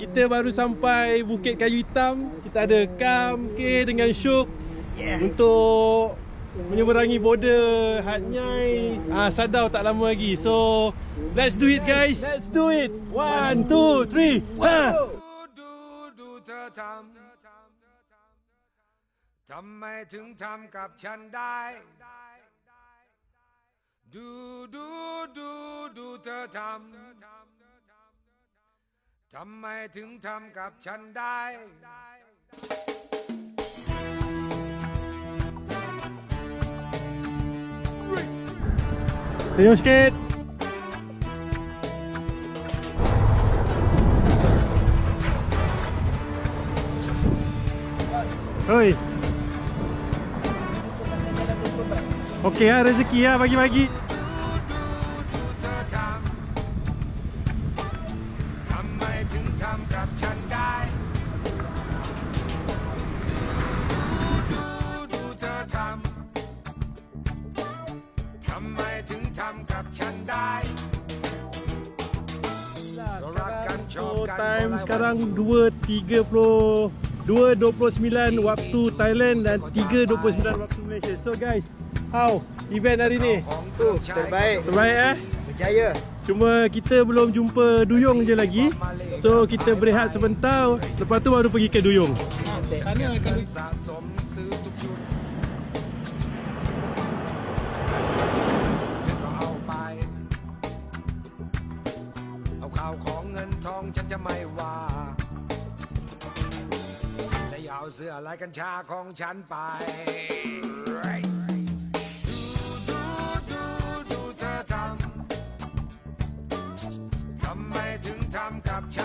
Kita baru sampai Bukit Kayu Hitam. Kita ada Kam K dengan Syuk yeah. untuk menyeberangi border Hatnyai ah Sadau tak lama lagi. So let's do it guys. Let's do it. One, two, three. Ha. ทำไมถึงทำกับฉันได้ ดูดูดูดูเธอทำ ทำไมถึงทำกับฉันได้手よしけ Oi. Okey lah rezeki lah bagi-bagi. กับฉันได้ So time sekarang 2.30 2.29 waktu Thailand dan 3.29 waktu Malaysia So guys, how event hari ni? Tu, terbaik Terbaik eh? Berjaya Cuma kita belum jumpa Duyung je lagi So kita berehat sebentar Lepas tu baru pergi ke Duyung Sana akan าวของเงินทองฉันจะไม่ว่าและอย่าเอาเสื้อลายกัญชาของฉันไป ดูดูดูเธอทำทำไมถึงทำกับฉัน